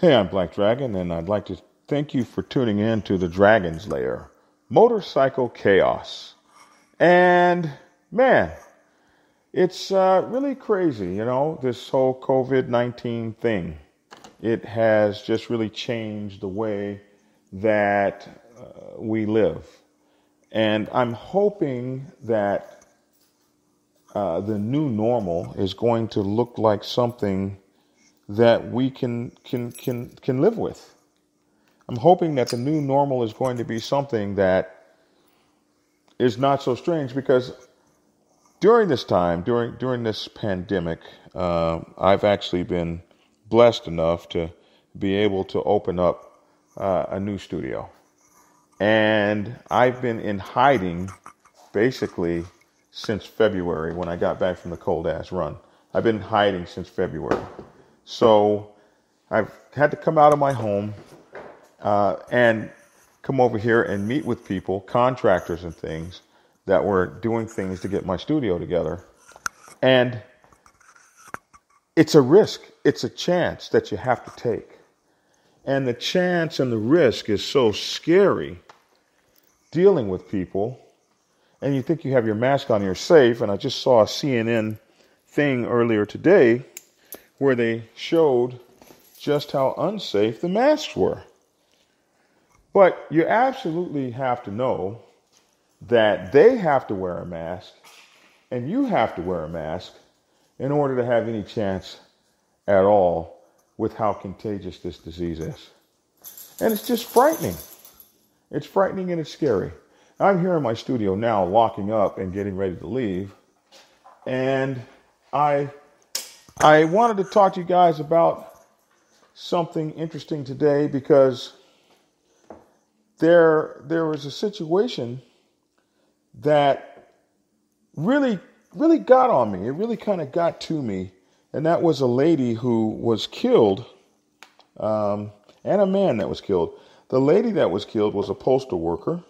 Hey, I'm Black Dragon, and I'd like to thank you for tuning in to the Dragon's Lair Motorcycle Chaos. And man, it's uh, really crazy, you know, this whole COVID 19 thing. It has just really changed the way that uh, we live. And I'm hoping that uh, the new normal is going to look like something that we can can can can live with. I'm hoping that the new normal is going to be something that is not so strange because during this time, during during this pandemic, uh, I've actually been blessed enough to be able to open up uh, a new studio. And I've been in hiding basically since February when I got back from the cold ass run. I've been hiding since February. So I've had to come out of my home uh, and come over here and meet with people, contractors and things that were doing things to get my studio together. And it's a risk, it's a chance that you have to take. And the chance and the risk is so scary dealing with people, and you think you have your mask on, you're safe. And I just saw a CNN thing earlier today where they showed just how unsafe the masks were. But you absolutely have to know that they have to wear a mask and you have to wear a mask in order to have any chance at all with how contagious this disease is. And it's just frightening. It's frightening and it's scary. I'm here in my studio now, locking up and getting ready to leave. And I, I wanted to talk to you guys about something interesting today because there, there was a situation that really, really got on me. It really kind of got to me. And that was a lady who was killed, um, and a man that was killed. The lady that was killed was a postal worker,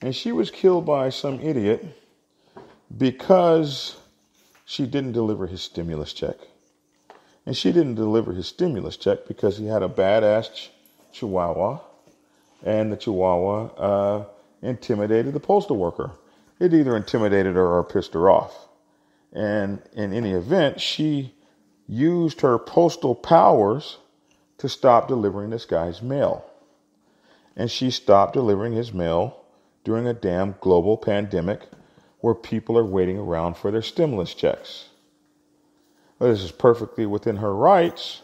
and she was killed by some idiot because she didn't deliver his stimulus check. And she didn't deliver his stimulus check because he had a badass ch- chihuahua, and the chihuahua uh, intimidated the postal worker. It either intimidated her or pissed her off. And in any event, she used her postal powers to stop delivering this guy's mail and she stopped delivering his mail during a damn global pandemic where people are waiting around for their stimulus checks. Well, this is perfectly within her rights,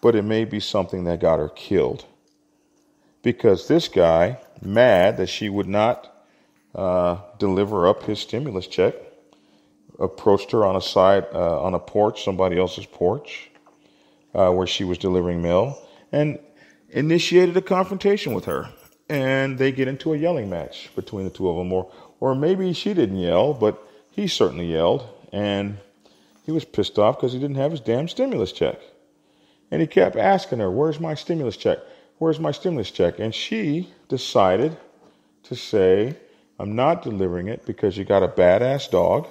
but it may be something that got her killed. Because this guy, mad that she would not uh, deliver up his stimulus check, approached her on a side, uh, on a porch, somebody else's porch, uh, where she was delivering mail, and initiated a confrontation with her. And they get into a yelling match between the two of them. Or, or maybe she didn't yell, but he certainly yelled. And he was pissed off because he didn't have his damn stimulus check. And he kept asking her, Where's my stimulus check? Where's my stimulus check? And she decided to say, I'm not delivering it because you got a badass dog.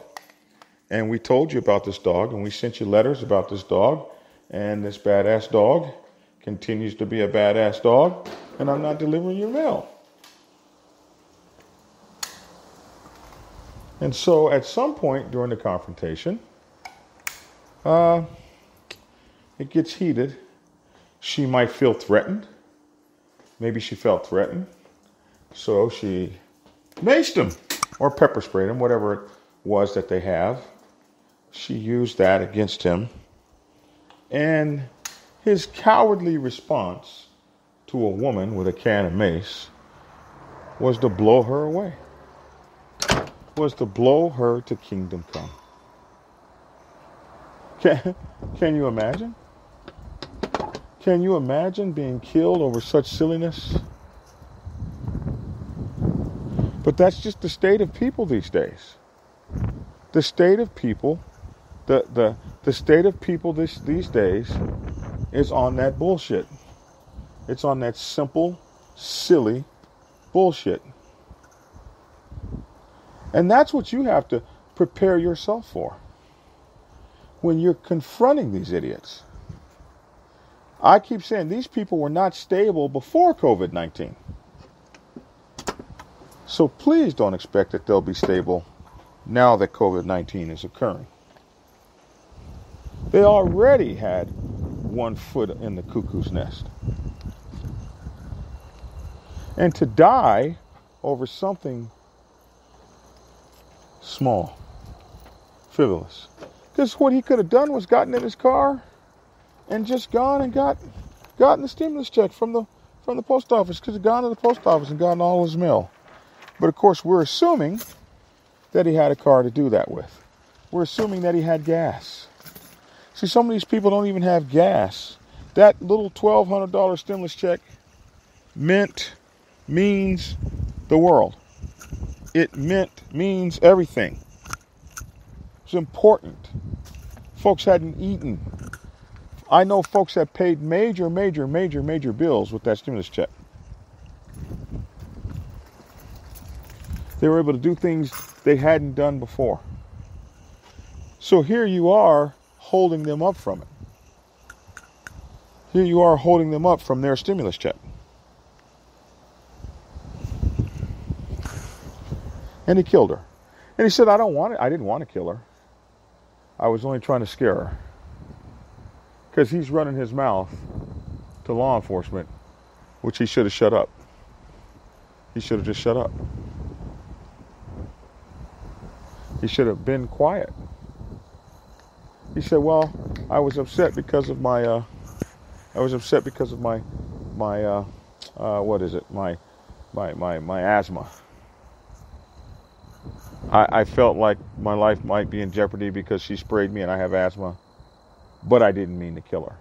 And we told you about this dog, and we sent you letters about this dog and this badass dog continues to be a badass dog, and I'm not delivering your mail. And so at some point during the confrontation, uh, it gets heated. She might feel threatened. Maybe she felt threatened. So she maced him or pepper sprayed him, whatever it was that they have. She used that against him. And his cowardly response to a woman with a can of mace was to blow her away, was to blow her to kingdom come. Can, can you imagine? Can you imagine being killed over such silliness? But that's just the state of people these days. The state of people, the, the, the state of people this, these days is on that bullshit. It's on that simple, silly bullshit. And that's what you have to prepare yourself for when you're confronting these idiots. I keep saying these people were not stable before COVID 19. So please don't expect that they'll be stable now that COVID 19 is occurring. They already had one foot in the cuckoo's nest. And to die over something small, frivolous. Because what he could have done was gotten in his car and just gone and got gotten the stimulus check from the from the post office. Could have gone to the post office and gotten all his mail. But of course, we're assuming that he had a car to do that with. We're assuming that he had gas. See, some of these people don't even have gas. That little $1,200 stimulus check meant, means the world. It meant, means everything. It's important. Folks hadn't eaten. I know folks that paid major, major, major, major bills with that stimulus check. They were able to do things they hadn't done before. So here you are holding them up from it. Here you are holding them up from their stimulus check. And he killed her. And he said, I don't want it. I didn't want to kill her. I was only trying to scare her. Because he's running his mouth to law enforcement, which he should have shut up. He should have just shut up. He should have been quiet. He said, "Well, I was upset because of my, uh, I was upset because of my, my, uh, uh, what is it? My, my, my, my asthma. I, I felt like my life might be in jeopardy because she sprayed me and I have asthma, but I didn't mean to kill her.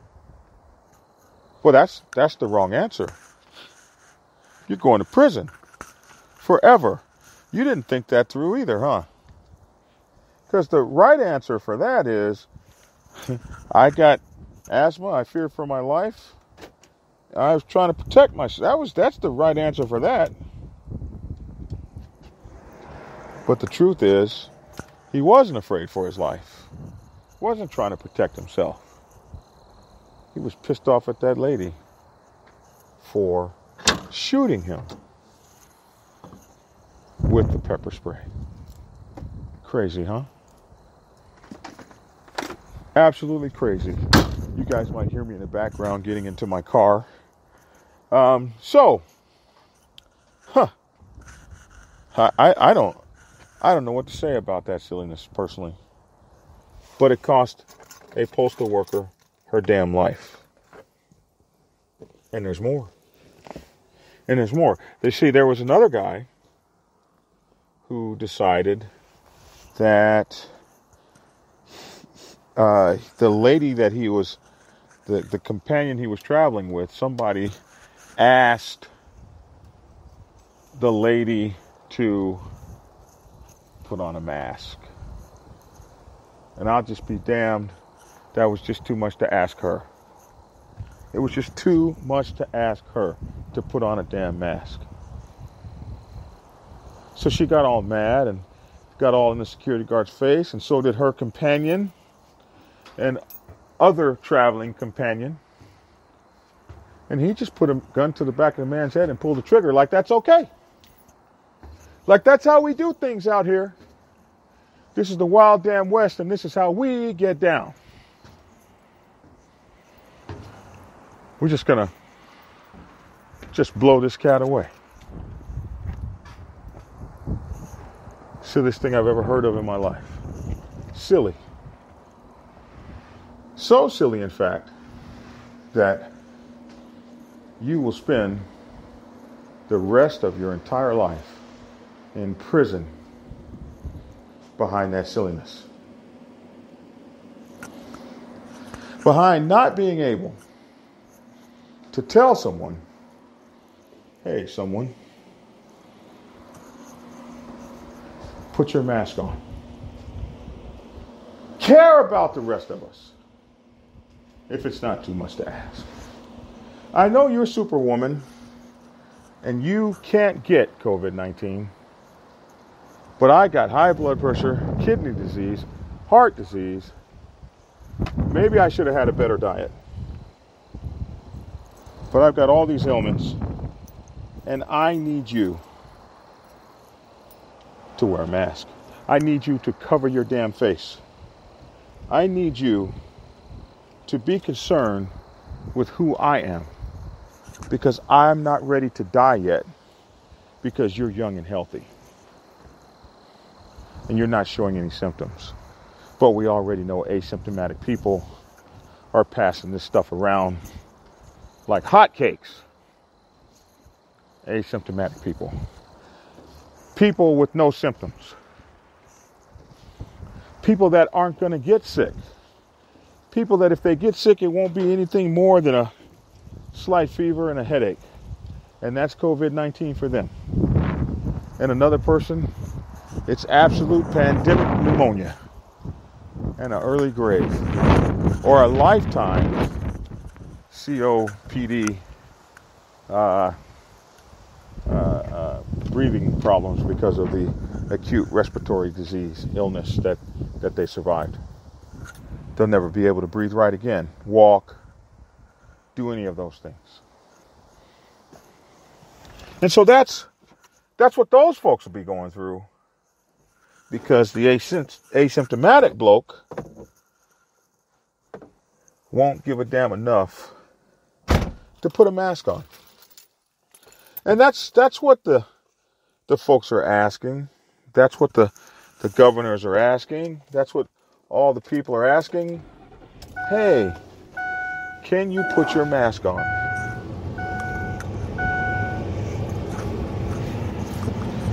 Well, that's that's the wrong answer. You're going to prison forever. You didn't think that through either, huh? Because the right answer for that is I got asthma, I feared for my life. I was trying to protect myself. That was that's the right answer for that. But the truth is, he wasn't afraid for his life. He wasn't trying to protect himself. He was pissed off at that lady for shooting him with the pepper spray. Crazy, huh? absolutely crazy. You guys might hear me in the background getting into my car. Um, so, huh? I, I don't I don't know what to say about that silliness personally, but it cost a postal worker her damn life. And there's more. And there's more. They see there was another guy who decided that uh, the lady that he was, the, the companion he was traveling with, somebody asked the lady to put on a mask. And I'll just be damned, that was just too much to ask her. It was just too much to ask her to put on a damn mask. So she got all mad and got all in the security guard's face, and so did her companion and other traveling companion. And he just put a gun to the back of the man's head and pulled the trigger like that's okay. Like that's how we do things out here. This is the wild damn west and this is how we get down. We're just to just blow this cat away. Silliest thing I've ever heard of in my life. Silly. So silly, in fact, that you will spend the rest of your entire life in prison behind that silliness. Behind not being able to tell someone, hey, someone, put your mask on. Care about the rest of us if it's not too much to ask. I know you're Superwoman and you can't get COVID 19, but I got high blood pressure, kidney disease, heart disease. Maybe I should have had a better diet. but I've got all these ailments, and I need you to wear a mask. I need you to cover your damn face. I need you to be concerned with who I am because I'm not ready to die yet because you're young and healthy and you're not showing any symptoms. But we already know asymptomatic people are passing this stuff around like hotcakes. Asymptomatic people. People with no symptoms. People that aren't going to get sick. People that if they get sick, it won't be anything more than a slight fever and a headache. And that's COVID 19 for them. And another person, it's absolute pandemic pneumonia and an early grave or a lifetime COPD uh, uh, uh, breathing problems because of the acute respiratory disease illness that, that they survived. They'll never be able to breathe right again, walk, do any of those things. And so that's that's what those folks will be going through because the asymptomatic bloke won't give a damn enough to put a mask on. And that's that's what the the folks are asking. That's what the the governors are asking. That's what all the people are asking. Hey, can you put your mask on?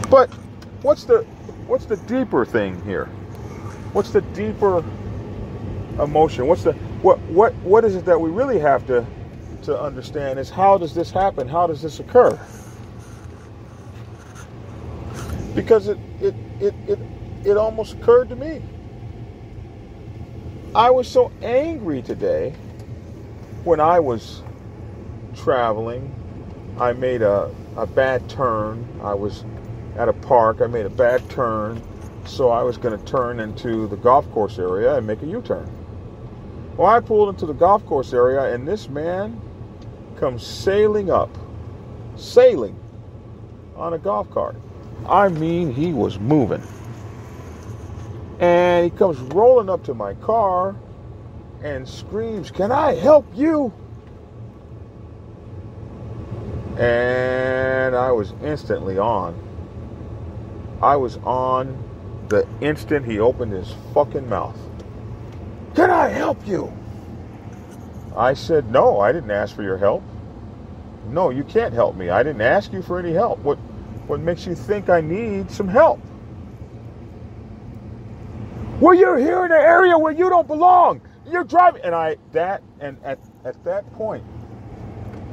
But what's the what's the deeper thing here? What's the deeper emotion? What's the what what what is it that we really have to to understand is how does this happen? How does this occur? Because it it it it, it almost occurred to me. I was so angry today when I was traveling. I made a, a bad turn. I was at a park. I made a bad turn. So I was going to turn into the golf course area and make a U turn. Well, I pulled into the golf course area, and this man comes sailing up, sailing on a golf cart. I mean, he was moving. And he comes rolling up to my car and screams, Can I help you? And I was instantly on. I was on the instant he opened his fucking mouth. Can I help you? I said, No, I didn't ask for your help. No, you can't help me. I didn't ask you for any help. What what makes you think I need some help? Well, you're here in an area where you don't belong. You're driving and I that and at, at that point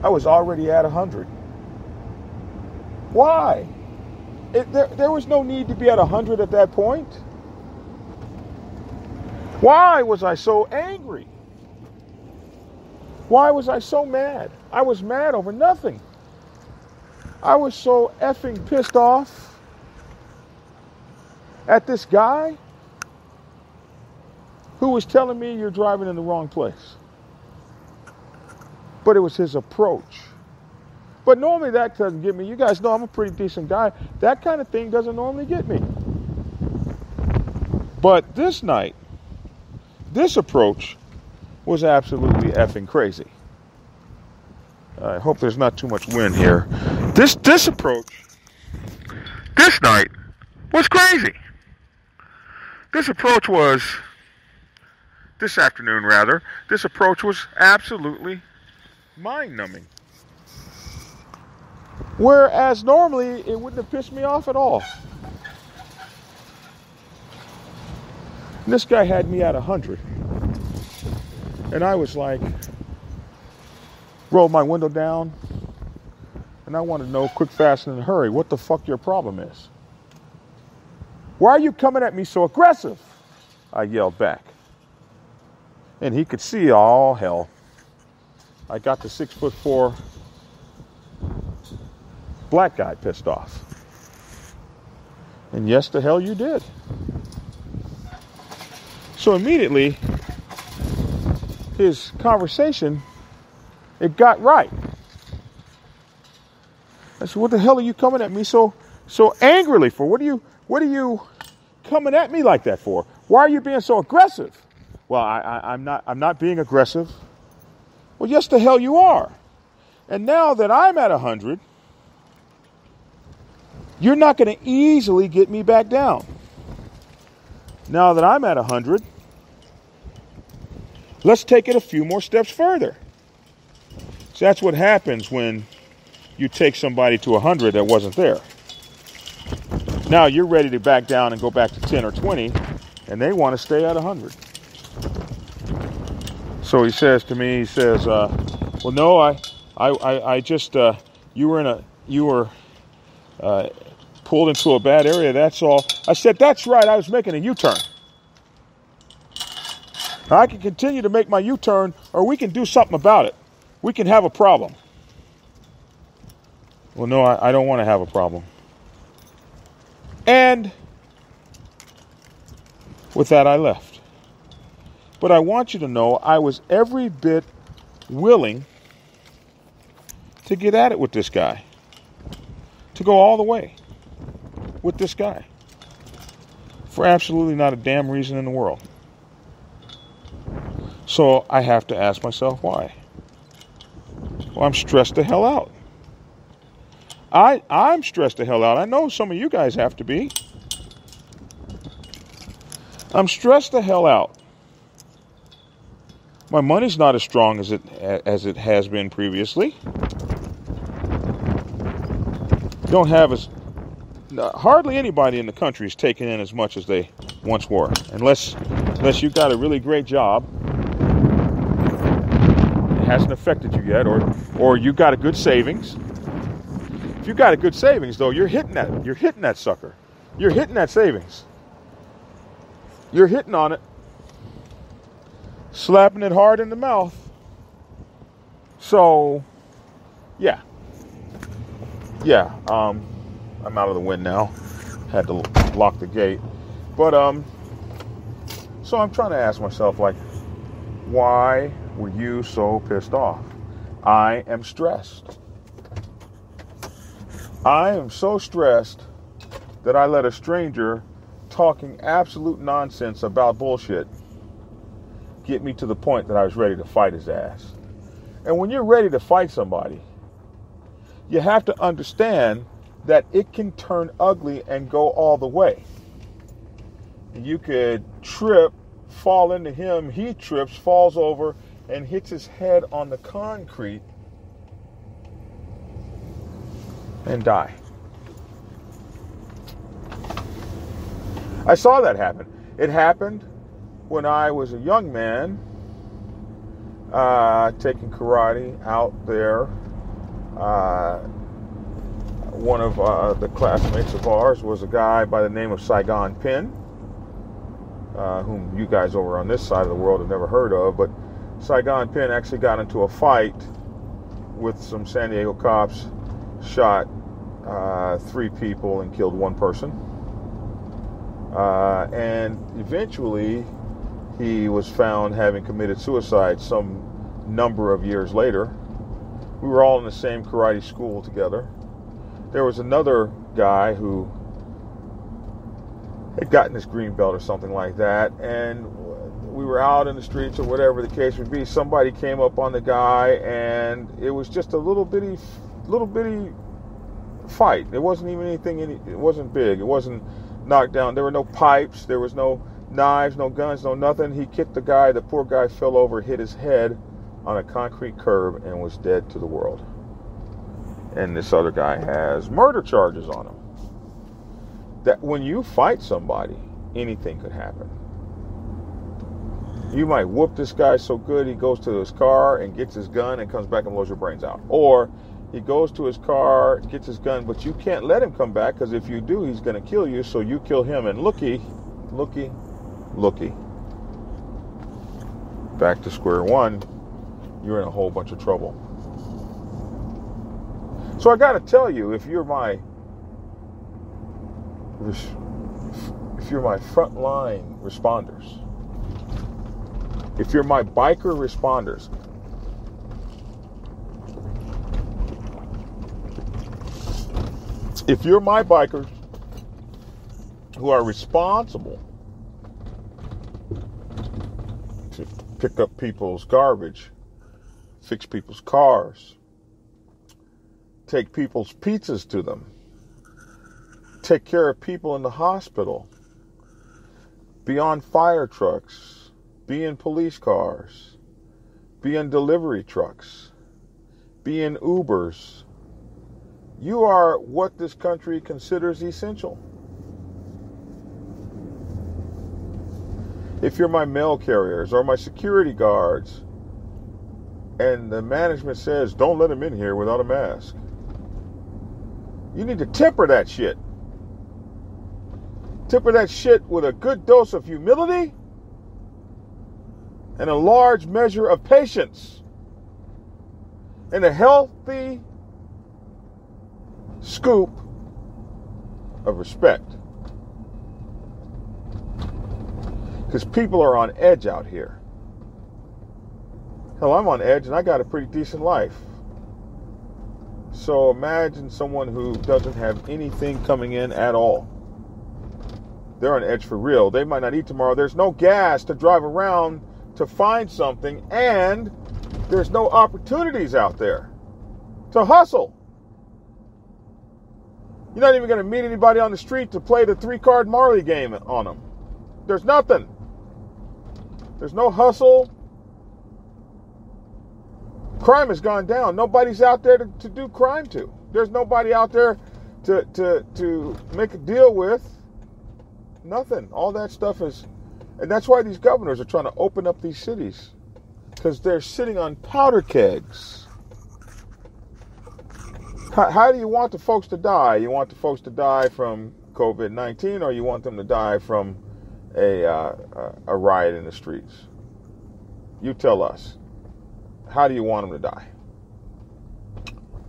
I was already at a hundred. Why? It, there, there was no need to be at a hundred at that point. Why was I so angry? Why was I so mad? I was mad over nothing. I was so effing pissed off at this guy who was telling me you're driving in the wrong place. But it was his approach. But normally that doesn't get me. You guys know I'm a pretty decent guy. That kind of thing doesn't normally get me. But this night, this approach was absolutely effing crazy. I hope there's not too much wind here. This this approach this night was crazy. This approach was this afternoon rather. This approach was absolutely mind-numbing. Whereas normally it wouldn't have pissed me off at all. This guy had me at 100. And I was like, rolled my window down, and I wanted to know quick, fast, and in a hurry what the fuck your problem is. Why are you coming at me so aggressive? I yelled back. And he could see all hell. I got the six foot four black guy pissed off. And yes, the hell you did. So immediately, his conversation, it got right. I said, what the hell are you coming at me so so angrily for? What are you what are you coming at me like that for? Why are you being so aggressive? Well, I, I, I'm not I'm not being aggressive. Well, yes, the hell you are. And now that I'm at a 100, you're not going to easily get me back down. Now that I'm at 100, let's take it a few more steps further. So that's what happens when you take somebody to 100 that wasn't there. Now you're ready to back down and go back to 10 or 20, and they want to stay at 100. So he says to me, he says, uh, "Well, no, I, I, I, I just, uh, you were in a, you were uh, pulled into a bad area. That's all." I said, "That's right. I was making a U-turn. I can continue to make my U-turn, or we can do something about it. We can have a problem." Well, no, I, I don't want to have a problem. And with that, I left. But I want you to know I was every bit willing to get at it with this guy, to go all the way with this guy for absolutely not a damn reason in the world. So I have to ask myself why. Well, I'm stressed the hell out. I I'm stressed the hell out. I know some of you guys have to be. I'm stressed the hell out my money's not as strong as it as it has been previously. Don't have as hardly anybody in the country is taking in as much as they once were, unless unless you've got a really great job. It hasn't affected you yet, or or you got a good savings. If you've got a good savings, though, you're hitting that. You're hitting that sucker. You're hitting that savings. You're hitting on it slapping it hard in the mouth. So, yeah. Yeah, um, I'm out of the wind now. Had to lock the gate. But, um, so I'm trying to ask myself, like, why were you so pissed off? I am stressed. I am so stressed that I let a stranger talking absolute nonsense about bullshit get me to the point that I was ready to fight his ass. And when you're ready to fight somebody, you have to understand that it can turn ugly and go all the way. You could trip, fall into him, he trips, falls over, and hits his head on the concrete and die. I saw that happen. It happened when I was a young man, uh, taking karate out there. Uh, one of uh, the classmates of ours was a guy by the name of Sagon Penn, uh, whom you guys over on this side of the world have never heard of. But Sagon Penn actually got into a fight with some San Diego cops, shot uh, three people, and killed one person. Uh, and eventually, he was found having committed suicide some number of years later. We were all in the same karate school together. There was another guy who had gotten his green belt or something like that, and we were out in the streets or whatever the case would be. Somebody came up on the guy, and it was just a little bitty, little bitty fight. It wasn't even anything. it wasn't big. It wasn't knocked down. There were no pipes. There was no knives, no guns, no nothing. He kicked the guy. The poor guy fell over, hit his head on a concrete curb, and was dead to the world. And this other guy has murder charges on him. That when you fight somebody, anything could happen. You might whoop this guy so good he goes to his car and gets his gun and comes back and blows your brains out. Or he goes to his car, gets his gun, but you can't let him come back because if you do, he's going to kill you. So you kill him. And looky, looky, looky. Back to square one, you're in a whole bunch of trouble. So I got to tell you, if you're my if you're my frontline responders, if you're my biker responders, If you're my bikers who are responsible to pick up people's garbage, fix people's cars, take people's pizzas to them, take care of people in the hospital, be on fire trucks, be in police cars, be in delivery trucks, be in Ubers. You are what this country considers essential. If you're my mail carriers or my security guards, and the management says, don't let them in here without a mask, you need to temper that shit. Temper that shit with a good dose of humility and a large measure of patience and a healthy scoop of respect. Because people are on edge out here. Hell, I'm on edge and I got a pretty decent life. So imagine someone who doesn't have anything coming in at all they're on edge for real. They might not eat tomorrow. There's no gas to drive around to find something, and there's no opportunities out there to hustle. You're not even going to meet anybody on the street to play the three card Marley game on them. There's nothing. There's no hustle. Crime has gone down. Nobody's out there to, to do crime to. There's nobody out there to, to, to make a deal with Nothing. All that stuff is, and that's why these governors are trying to open up these cities because they're sitting on powder kegs. How, how, do you want the folks to die? You want the folks to die from COVID 19 or you want them to die from a, uh, a riot in the streets? You tell us. How do you want them to die?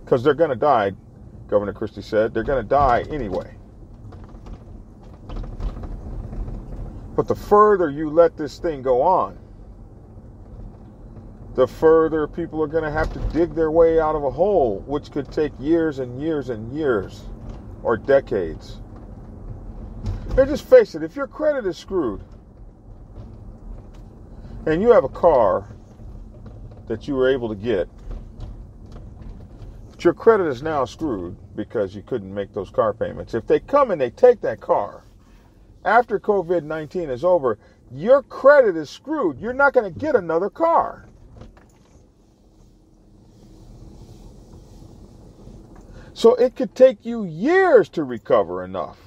Because they're going to die, Governor Christie said. They're going to die anyway. But the further you let this thing go on, the further people are going to have to dig their way out of a hole, which could take years and years and years or decades. And just face it, if your credit is screwed and you have a car that you were able to get, but your credit is now screwed because you couldn't make those car payments. If they come and they take that car, after COVID 19 is over, your credit is screwed. You're not going to get another car. So it could take you years to recover enough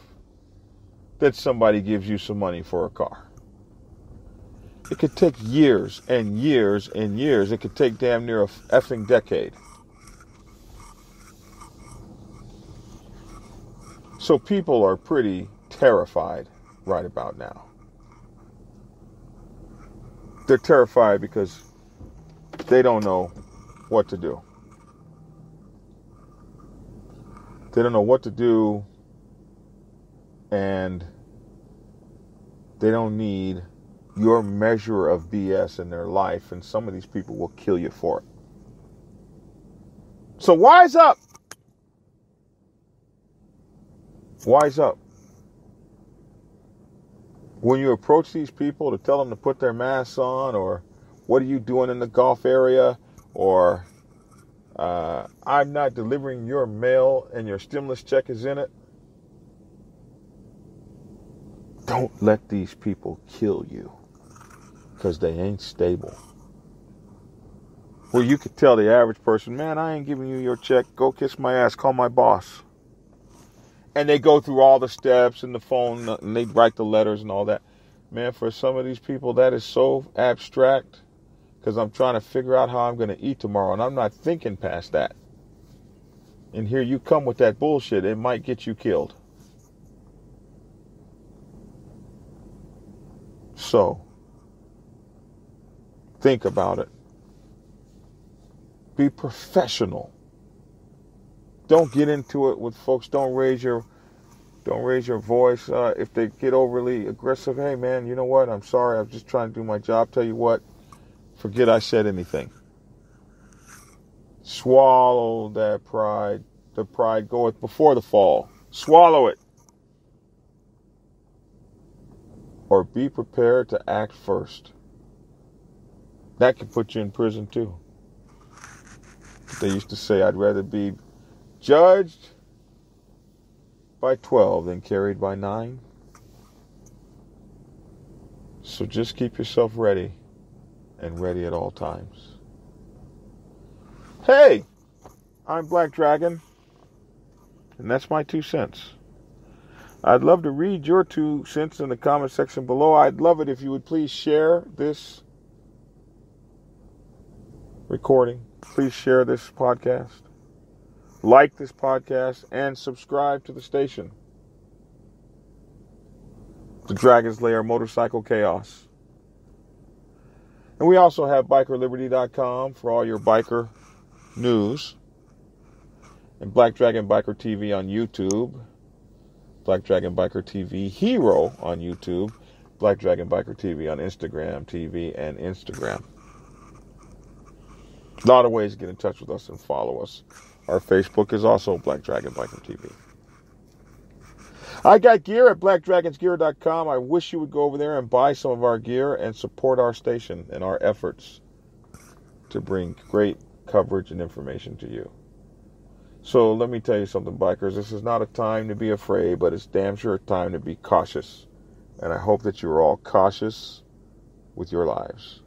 that somebody gives you some money for a car. It could take years and years and years. It could take damn near a effing decade. So people are pretty terrified right about now. They're terrified because they don't know what to do. They don't know what to do, and they don't need your measure of BS in their life, and some of these people will kill you for it. So, wise up. Wise up when you approach these people to tell them to put their masks on, or what are you doing in the golf area, or uh, I'm not delivering your mail and your stimulus check is in it. Don't let these people kill you because they ain't stable. Where you could tell the average person, man, I ain't giving you your check. Go kiss my ass. Call my boss and they go through all the steps and the phone uh, and they write the letters and all that. Man, for some of these people, that is so abstract because I'm trying to figure out how I'm going to eat tomorrow and I'm not thinking past that. And here you come with that bullshit, it might get you killed. So, think about it. Be professional. Don't get into it with folks. Don't raise your don't raise your voice. Uh, if they get overly aggressive, hey man, you know what? I'm sorry. I'm just trying to do my job. Tell you what, forget I said anything. Swallow that pride. The pride goeth before the fall. Swallow it. Or be prepared to act first. That can put you in prison too. They used to say, I'd rather be judged by 12 than carried by 9. So just keep yourself ready and ready at all times. Hey, I'm Black Dragon, and that's my two cents. I'd love to read your two cents in the comment section below. I'd love it if you would please share this recording. Please share this podcast, like this podcast, and subscribe to the station. The Dragon's Lair Motorcycle Chaos. And we also have bikerliberty.com for all your biker news. And Black Dragon Biker TV on YouTube. Black Dragon Biker TV Hero on YouTube. Black Dragon Biker TV on Instagram TV and Instagram. A lot of ways to get in touch with us and follow us. Our Facebook is also Black Dragon Biker TV. I got gear at blackdragonsgear.com. I wish you would go over there and buy some of our gear and support our station and our efforts to bring great coverage and information to you. So let me tell you something, bikers. This is not a time to be afraid, but it's damn sure a time to be cautious. And I hope that you're all cautious with your lives.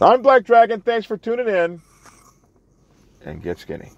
I'm Black Dragon. Thanks for tuning in. And get skinny.